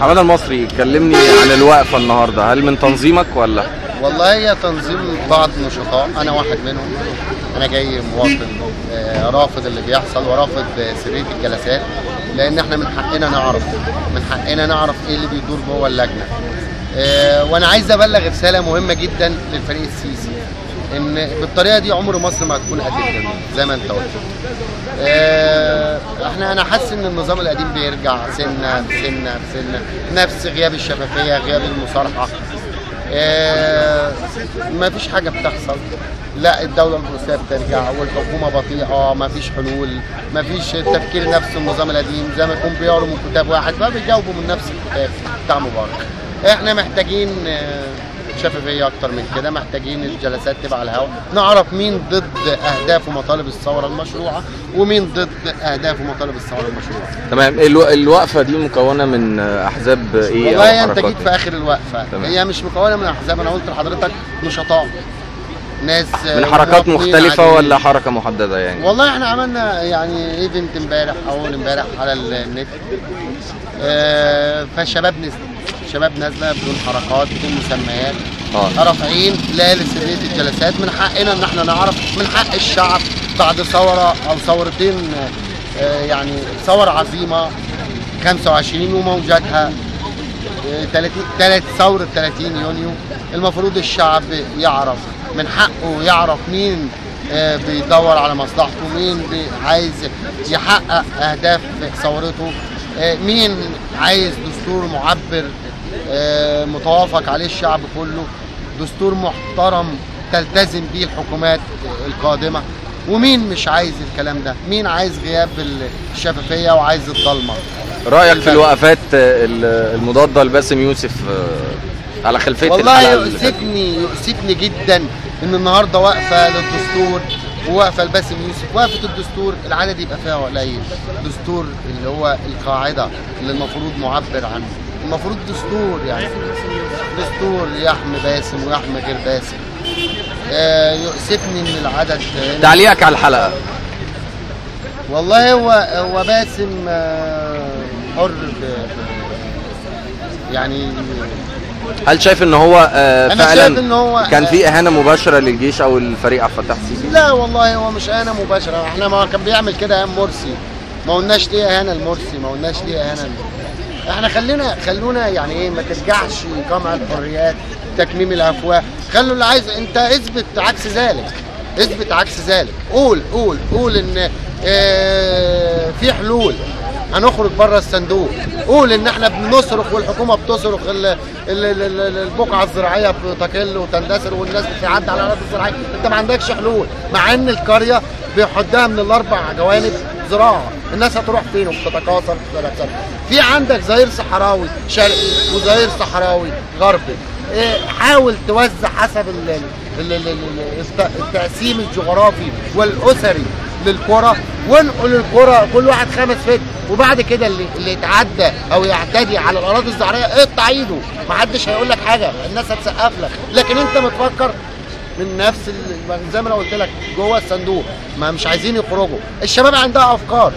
حمادة المصري كلمني عن الوقفة النهارده. هل من تنظيمك ولا؟ والله هي تنظيم بعض نشطاء. أنا واحد منهم. أنا جاي مواطن آه، رافض اللي بيحصل ورافض سرية الجلسات لأن إحنا من حقنا نعرف. من حقنا نعرف إيه اللي بيدور جوه اللجنة. آه، وأنا عايز أبلغ رسالة مهمة جدا للفريق السيسي إن بالطريقة دي عمر مصر ما هتكون قد زي ما أنت قلت. آه، إحنا أنا حاسس ان النظام القديم بيرجع سنة بسنة بسنة. نفس غياب الشفافية غياب المصارحة. آه، ما فيش حاجة بتحصل. لا الدولة الروسيه بترجع والحكومة بطيئة ما فيش حلول ما فيش تفكير نفس النظام القديم. زي ما يكون بيقروا من كتاب واحد فبيجاوبوا من نفس الكتاب بتاع مبارك. إحنا محتاجين آه، شفافيه أكتر من كده. محتاجين الجلسات تبقى على الهواء نعرف مين ضد أهداف ومطالب الثورة المشروعة ومين ضد أهداف ومطالب الثورة المشروعة. تمام. الو- الوقفة دي مكونة من أحزاب إيه والله أنت جيت في آخر الوقفة. تمام. هي مش مكونة من أحزاب. أنا قلت لحضرتك نشطاء ناس من حركات مختلفة عاديين. ولا حركة محددة يعني؟ والله إحنا عملنا يعني ايفنت امبارح أول امبارح على النت. آه، فالشباب نزل الشباب نازلة بدون حركات بدون مسميات. آه. رافعين لا لسريه الجلسات. من حقنا إن إحنا نعرف من حق الشعب بعد ثورة أو ثورتين آه، يعني ثورة عظيمة 25 وموجاتها 30 ثلاث ثورة 30 يونيو. المفروض الشعب يعرف من حقه يعرف مين آه، بيدور على مصلحته مين عايز يحقق أهداف ثورته آه، مين عايز دستور معبر آه، متوافق عليه الشعب كله. دستور محترم تلتزم بيه الحكومات القادمة. ومين مش عايز الكلام ده؟ مين عايز غياب الشفافية وعايز الضلمة؟ رأيك في الوقفات ال- المضادة لباسم يوسف آه، على خلفية والله؟ يؤسفني يؤسفني جدا إن النهارده واقفة للدستور وواقفة لباسم يوسف. وقفة الدستور العدد يبقى فيها قليل دستور اللي هو القاعدة اللي المفروض معبر عنه. المفروض دستور يعني. دستور يحمي باسم ويحمي غير باسم. آه يؤسفني ان العدد. تعليقك على الحلقة. والله هو هو باسم آه، حر يعني هل شايف إن هو آه، فعلا إن هو- كان في إهانة مباشرة للجيش أو الفريق عبد الفتاح السيسي؟ لا والله هو مش إهانة مباشرة. إحنا ما كان بيعمل كده أيام مرسي. ما قلناش ليه إهانة لمرسي ما قلناش ليه إهانة إحنا خلينا خلونا يعني إيه ما ترجعش قمع الحريات تكميم الافواه خلوا اللي عايز انت اثبت عكس ذلك. اثبت عكس ذلك. قول قول قول ان آه في حلول. هنخرج بره الصندوق. قول ان إحنا بنصرخ والحكومة بتصرخ ال- ال- ال- ال- البقعة الزراعية بتقل وتندثر والناس بتعدي على الاراضي الزراعية. انت ما عندكش حلول. مع ان القرية بيحدها من الأربع جوانب. زراعه الناس هتروح فين وبتتكاثر وبتتكاثر. في عندك ظهير صحراوي شرقي وظهير صحراوي غربي. إيه، حاول توزع حسب ال- ال- ال- ال- الت- التقسيم الجغرافي والأسري للقرى. وانقل القرى كل واحد خمس فت وبعد كده اللي اللي يتعدى أو يعتدي على الأراضي الزراعيه اقطع ايده. محدش هيقول لك حاجة. الناس هتسقف لك. لكن أنت متفكر من نفس زي ما أنا قلت لك جوه الصندوق. ما مش عايزين يخرجوا. الشباب عندها أفكار